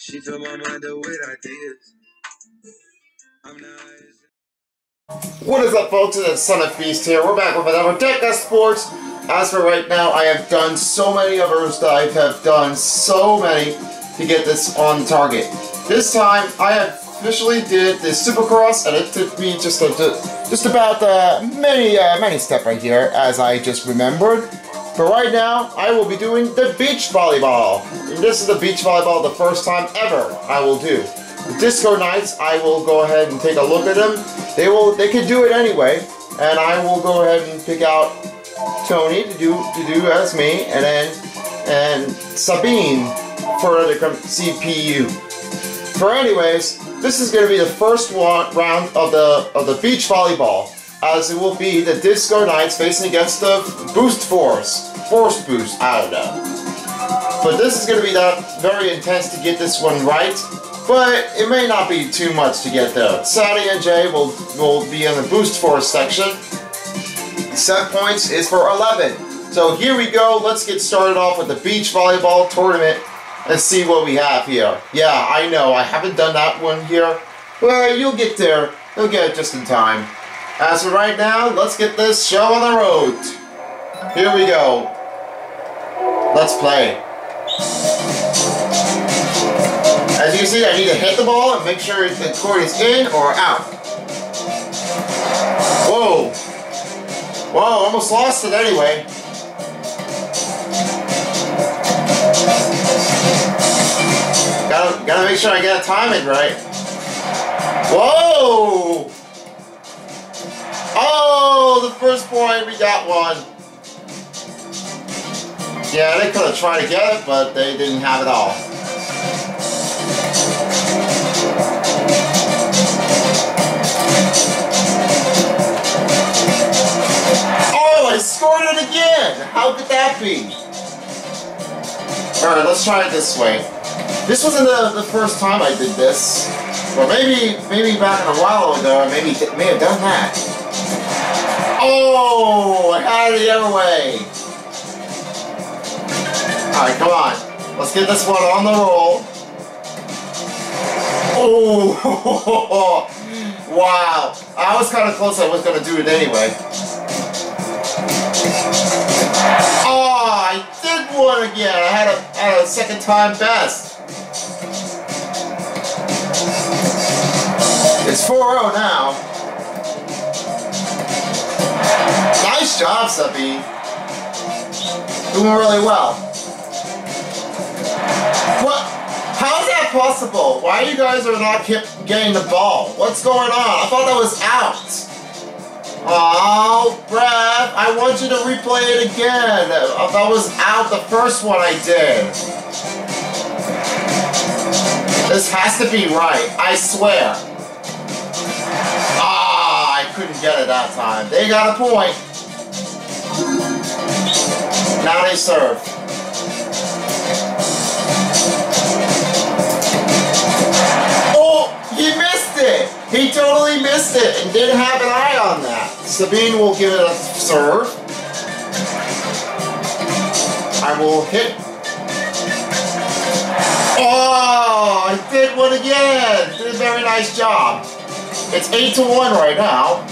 She told my mind up with ideas. I'm. What is up folks, it's Son of Beast here. We're back with another Deca Sports. As for right now, I have done so many others that I have done so many to get this on target. This time, I officially did the Supercross, and it took me just a, just about uh, many uh, many step right here, as I just remembered. But right now, I will be doing the beach volleyball. And this is the beach volleyball the first time ever I will do. The Disco Knights, I will go ahead and take a look at them. They will, they can do it anyway, and I will go ahead and pick out Tony to do to do as me, and then and Sabine for the CPU. For anyways, this is going to be the first one round of the of the beach volleyball, as it will be the Disco Knights facing against the Boost Force, Force Boost. I don't know, but this is going to be that very intense to get this one right. But it may not be too much to get there. Sadie and Jay will will be in the Boost Force section. Set points is for 11. So here we go. Let's get started off with the beach volleyball tournament and see what we have here. Yeah, I know. I haven't done that one here. Well, you'll get there. You'll get it just in time. As for right now, let's get this show on the road. Here we go. Let's play. As you see, I need to hit the ball and make sure the court is in or out. Whoa. Whoa, almost lost it anyway. Gotta, gotta make sure I get a timing right. Whoa! First point, we got one. Yeah, they could have tried to get it, but they didn't have it all. Oh, I scored it again! How could that be? Alright, let's try it this way. This wasn't the, the first time I did this. Or maybe maybe back in a while ago, maybe may have done that. Oh, I had it the other way. Alright, come on. Let's get this one on the roll. Oh, wow. I was kind of close. I was going to do it anyway. Oh, I did one again. I had a, had a second time best. It's 4-0 now. Job, Sabine. Doing really well. What? How is that possible? Why you guys are not getting the ball? What's going on? I thought that was out. Oh, Brad, I want you to replay it again. That was out the first one I did. This has to be right, I swear. Ah, I couldn't get it that time. They got a point. Now they serve. Oh, he missed it! He totally missed it and didn't have an eye on that. Sabine will give it a serve. I will hit. Oh, I did one again. Did a very nice job. It's 8 to 1 right now.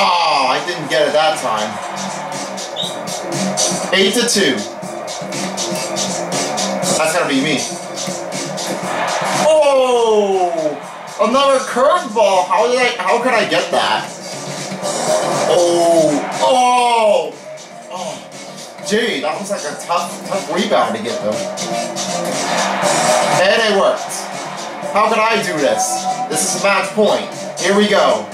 Oh, I didn't get it that time. 8 to 2. That's gonna be me. Oh! Another curveball! How did I how could I get that? Oh! Oh! Oh! Gee, that was like a tough tough rebound to get though. And it worked. How could I do this? This is a match point. Here we go.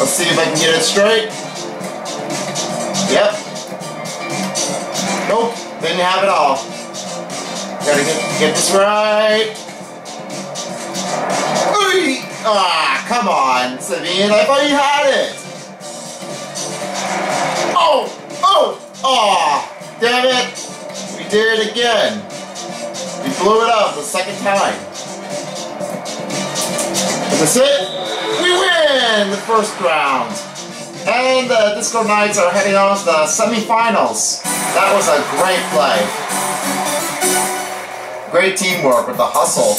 Let's see if I can get it straight. Yep. Nope, didn't have it all. Gotta get, get this right. Ah, come on, Sabine. I thought you had it. Oh! Oh! Oh! Damn it! We did it again. We blew it up the second time. That's it? We win the first round. And the Disco Knights are heading to the semifinals. That was a great play. Great teamwork with the hustle.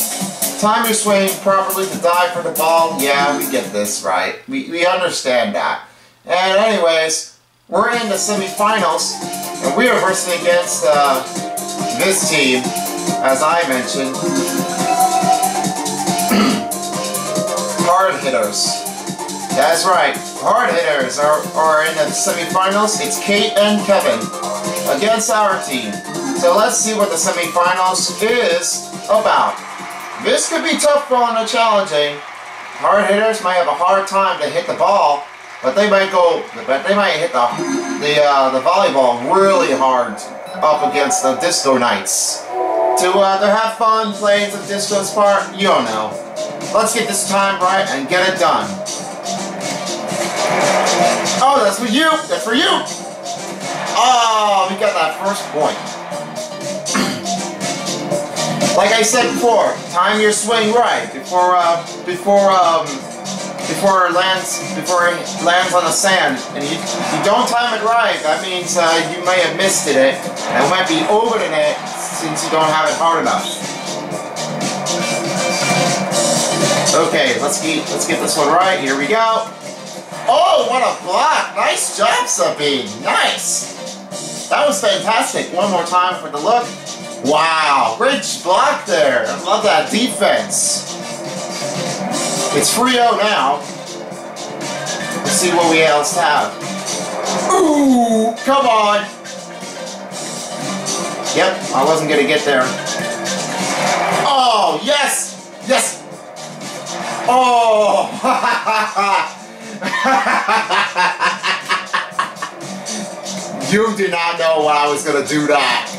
Time your swing properly to dive for the ball. Yeah, we get this right. We, we understand that. And anyways, we're in the semifinals, and we are versing against uh, this team, as I mentioned. Hard hitters. That's right. Hard hitters are, are in the semifinals. It's Kate and Kevin against our team. So let's see what the semifinals is about. This could be tough going and challenging. Hard hitters might have a hard time to hit the ball, but they might go, but they might hit the the uh, the volleyball really hard up against the Disco Knights. To uh, to have fun playing some Disco Spark, you don't know. Let's get this time right and get it done. Oh, that's for you. That's for you. Oh, we got that first point. Like I said before, time your swing right before uh, before um, before it lands before it lands on the sand. And you, you don't time it right, that means uh, you may have missed it, it might be over the net since you don't have it hard enough. Okay, let's get let's get this one right. Here we go. Oh, what a block! Nice job, Sabine. Nice. That was fantastic. One more time for the look. Wow, great block there. I love that defense. It's 3-0 now. Let's see what we else have. Ooh, come on. Yep, I wasn't gonna get there. Oh, yes, yes. Oh, you did not know what I was gonna do that.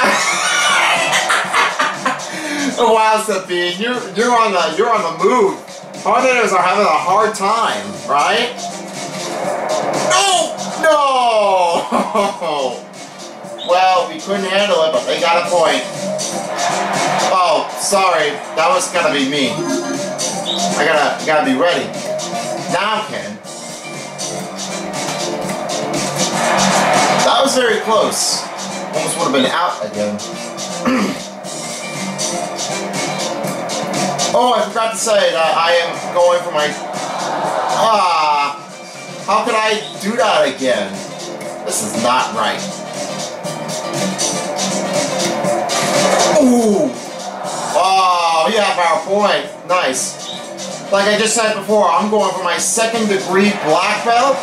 wow, Sabine, you're you're on the you're on the move. Hard hitters are having a hard time, right? No, no. well, we couldn't handle it, but they got a point. Oh, sorry, that was gonna be me. I gotta gotta be ready. Now, Ken. That was very close. Almost would have been out again. oh, I forgot to say that I am going for my... Ah, how can I do that again? This is not right. Ooh! Oh, we have our point. Nice. Like I just said before, I'm going for my second degree black belt.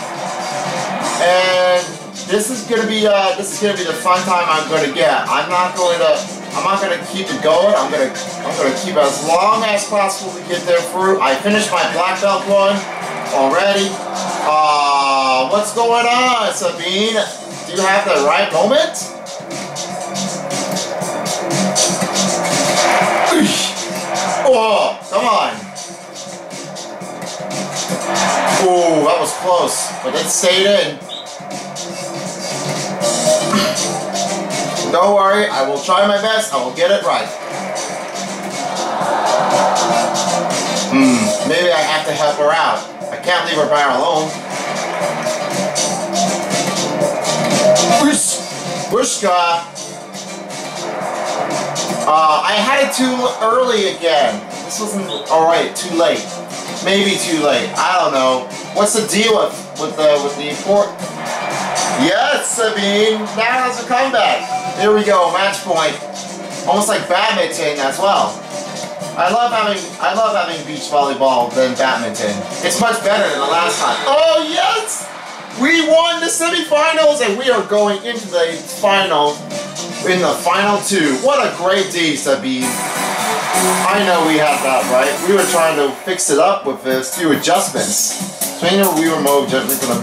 And this is gonna be uh, this is gonna be the fun time I'm gonna get. I'm not going to I'm not gonna keep it going. I'm gonna I'm gonna keep as long as possible to get there through. I finished my black belt one already. Uh, what's going on, Sabine? Do you have the right moment? Oh, come that was close, but it stayed in. Don't worry, I will try my best. I will get it right. Hmm, maybe I have to help her out. I can't leave her by her alone. Whooshka! Uh, I had it too early again. This wasn't alright, too late. Maybe too late. I don't know. What's the deal with, with the with the import? Yes, Sabine! Now has a comeback. Here we go, match point. Almost like badminton as well. I love having I love having beach volleyball than badminton. It's much better than the last time. Oh yes! We won the semifinals and we are going into the final in the final two. What a great day, Sabine. I know we had that right. We were trying to fix it up with a few adjustments. So you know we were more gently gonna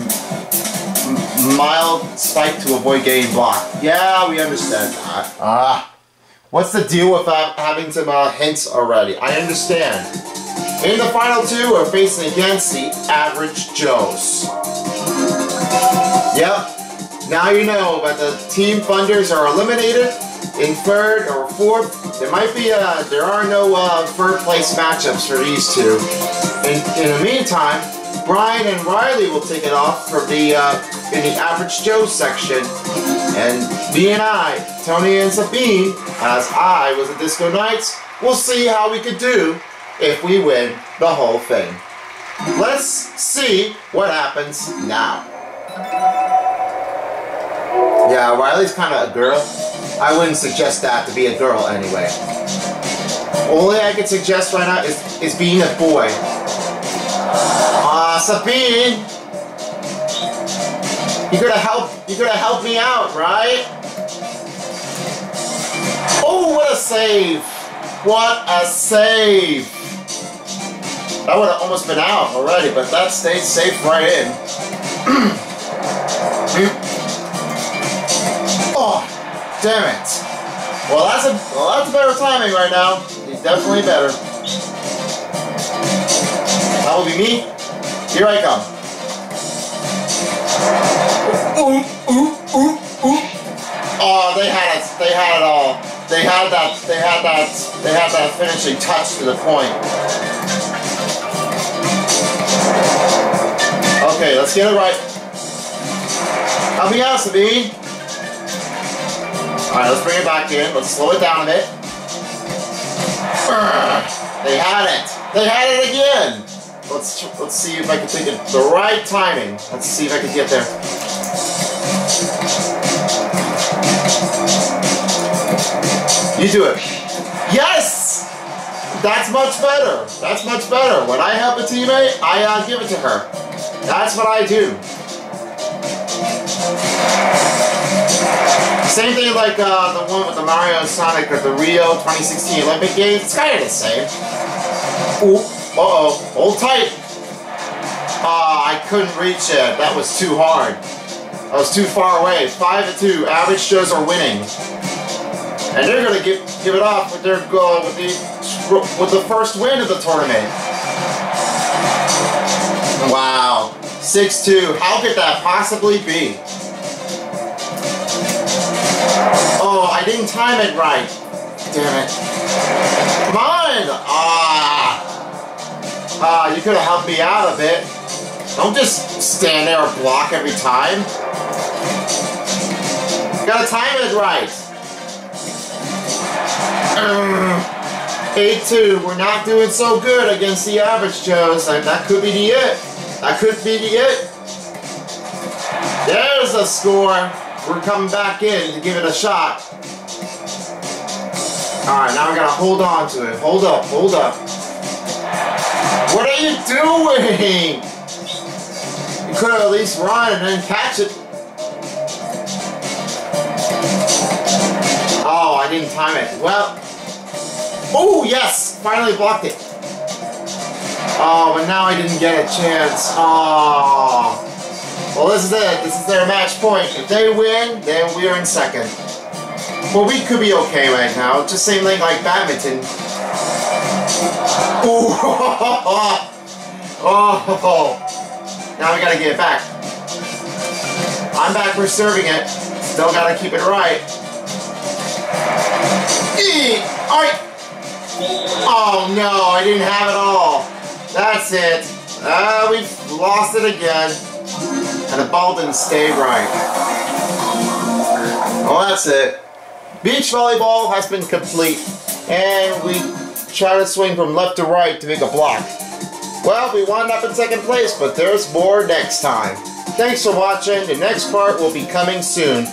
mild spike to avoid getting blocked. Yeah, we understand that. Ah. What's the deal with having some uh, hints already? I understand. In the final two, we're facing against the Average Joes. Yep. Now you know, that the team funders are eliminated in third or fourth. There might be, uh, there are no uh, third place matchups for these two. In, in the meantime, Brian and Riley will take it off from the uh, in the Average Joe section, and me and I, Tony and Sabine, as I was at Disco Knights, we'll see how we could do if we win the whole thing. Let's see what happens now. Yeah, Riley's kind of a girl. I wouldn't suggest that to be a girl anyway. Only I could suggest right now is, is being a boy. Ah, uh, Sabine! You gotta help, you gotta help me out, right? Oh, what a save! What a save! That would have almost been out already, but that stayed safe right in. damn it. Well, that's a well, that's better timing right now. He's definitely better. That will be me. Here I come. Ooh, ooh, ooh, ooh. Oh, they had it. They had it all. They had that. They had that. They had that finishing touch to the point. Okay, let's get it right. Help me out, Sabine. Alright, let's bring it back in. Let's slow it down a bit. They had it. They had it again. Let's let's see if I can take it the right timing. Let's see if I can get there. You do it. Yes! That's much better. That's much better. When I help a teammate, I uh, give it to her. That's what I do. Same thing like uh, the one with the Mario and Sonic at the Rio 2016 Olympic Games. It's kind of the same. Ooh, uh-oh. Hold tight. Ah, uh, I couldn't reach it. That was too hard. I was too far away. 5 to 2. Average Joes are winning. And they're going to give, give it off with their uh, with the with the first win of the tournament. Wow. 6-2. How could that possibly be? Oh, I didn't time it right. Damn it. Come on! Ah! Ah, you could have helped me out a bit. Don't just stand there and block every time. Gotta time it right. 8-2. We're not doing so good against the average Joes. That could be the it. That could be the it. There's a score. We're coming back in to give it a shot. Alright, now we gotta hold on to it. Hold up, hold up. What are you doing? You could have at least run and then catch it. Oh, I didn't time it. Well. Oh, yes! Finally blocked it. Oh, but now I didn't get a chance. Oh. Well, this is it. This is their match point. If they win, then we're in second. Well, we could be okay right now. Just same thing like badminton. Ooh. oh. Now we gotta get it back. I'm back for serving it. Still gotta keep it right. E Alright. Oh no, I didn't have it all. That's it. Uh, we've lost it again. And the ball didn't stay right. Well, that's it. Beach volleyball has been complete. And we try to swing from left to right to make a block. Well, we wound up in second place, but there's more next time. Thanks for watching. The next part will be coming soon.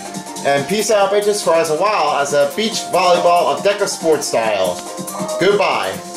And peace out, bitches, for as a while as a beach volleyball of Deca Sports style. Goodbye.